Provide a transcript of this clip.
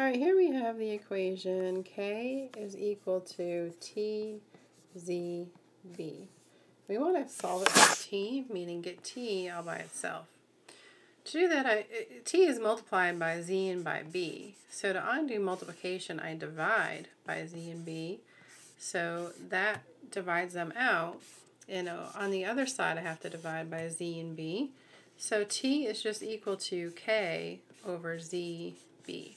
All right, here we have the equation k is equal to t z b. We want to solve it for t, meaning get t all by itself. To do that, I, t is multiplied by z and by b. So to undo multiplication, I divide by z and b. So that divides them out. And uh, on the other side, I have to divide by z and b. So t is just equal to k over zb.